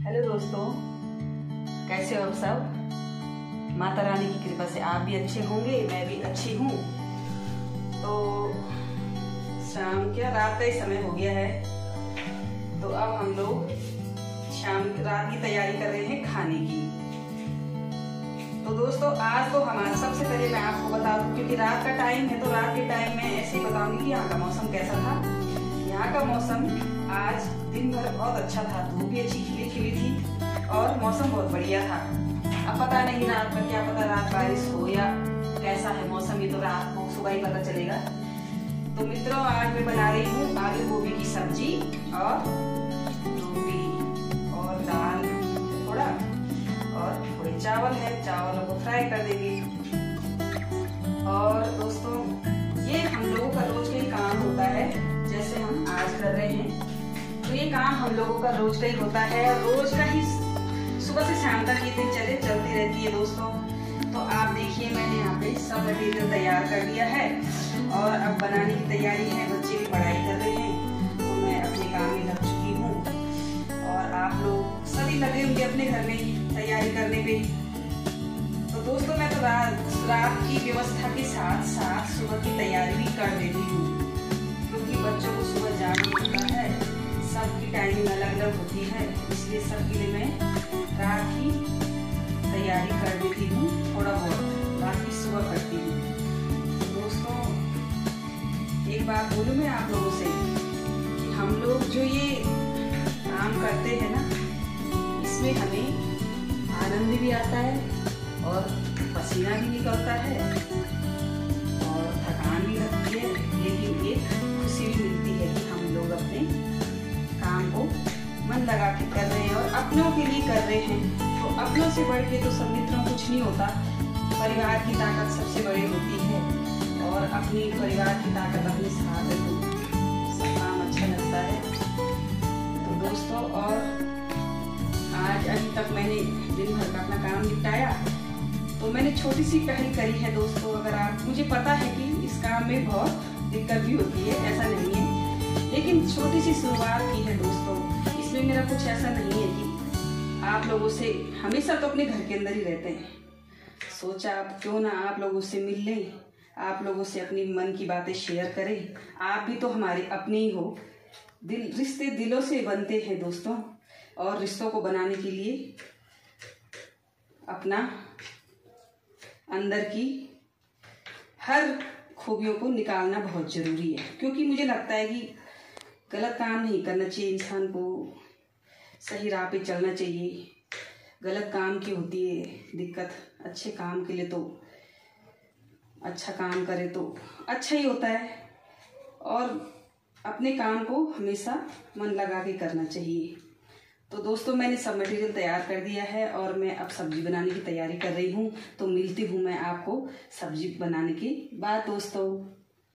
Hello दोस्तों, कैसे हो आप सब? माता रानी की कृपा से आप भी अच्छे होंगे, मैं भी अच्छी हूँ। तो शाम क्या? रात का ही समय हो गया है। तो अब हम लोग शाम रात की तैयारी कर रहे हैं खाने की। तो दोस्तों, आज तो हमारा सबसे पहले मैं आपको बता दूँ, क्योंकि रात का टाइम है तो रात के टाइम में ऐसे ही बताऊँगी कि यहाँ का मौसम कैसा था। यहाँ का मौसम। आज दिन भर बहुत अच्छा था, धूप भी अच्छी खिली खिली थी और मौसम बहुत बढ़िया था। अब पता नहीं रात का क्या पता, रात बारिश हो या कैसा है मौसम, ये तो रात को सुबह ही पता चलेगा। तो मित्रों, आज मैं बना रही हूँ आलू गोभी की सब्ज़ी और रोटी और दाल, थोड़ा और थोड़े चावल है। चावलों को फ्राई कर देंगे। ये काम हम लोगों का रोज का ही होता है। रोज का ही सुबह से शाम तक ये दिनचर्या चलती रहती है दोस्तों। तो आप देखिए, मैंने यहाँ पे सब मटेरियल तैयार कर लिया है और अब बनाने की तैयारी है। बच्चे भी पढ़ाई कर रहे हैं तो मैं अपने काम में लग चुकी हूँ। और आप लोग सभी लगे होंगे अपने घर में तैयारी करने पे। तो दोस्तों, मैं तो रात रात की व्यवस्था के साथ साथ सुबह की तैयारी भी कर देती हूँ, क्योंकि बच्चों को सुबह जाना सबकी टाइमिंग अलग अलग होती है, इसलिए सबके लिए मैं रात की तैयारी कर देती हूँ थोड़ा बहुत, बाकी सुबह करती हूँ। दोस्तों, एक बात बोलूँ मैं आप लोगों से कि हम लोग जो ये काम करते हैं ना, इसमें हमें आनंद भी आता है और पसीना भी निकलता है। रहे हैं। तो अपनों से बढ़ के तो सब मित्रों कुछ नहीं होता। परिवार की ताकत सबसे बड़ी होती है और अपनी परिवार की ताकत अपने साथ सब काम अच्छा लगता है। तो दोस्तों, और आज अभी तक मैंने दिन भर का अपना काम निपटाया। तो मैंने छोटी सी पहल करी है दोस्तों, अगर आप, मुझे पता है कि इस काम में बहुत दिक्कत भी होती है, ऐसा नहीं है। लेकिन छोटी सी शुरुआत की है दोस्तों। इसमें मेरा कुछ ऐसा नहीं है कि आप लोगों से हमेशा तो अपने घर के अंदर ही रहते हैं। सोचा आप क्यों ना आप लोगों से मिल लें, आप लोगों से अपनी मन की बातें शेयर करें। आप भी तो हमारे अपने ही हो। दिल, रिश्ते दिलों से बनते हैं दोस्तों, और रिश्तों को बनाने के लिए अपना अंदर की हर खूबियों को निकालना बहुत ज़रूरी है। क्योंकि मुझे लगता है कि गलत काम नहीं करना चाहिए इंसान को। सही राह पे चलना चाहिए। गलत काम की होती है दिक्कत। अच्छे काम के लिए तो अच्छा काम करे तो अच्छा ही होता है। और अपने काम को हमेशा मन लगा के करना चाहिए। तो दोस्तों, मैंने सब मटेरियल तैयार कर दिया है और मैं अब सब्ज़ी बनाने की तैयारी कर रही हूँ। तो मिलती हूँ मैं आपको सब्ज़ी बनाने के। बाद दोस्तों।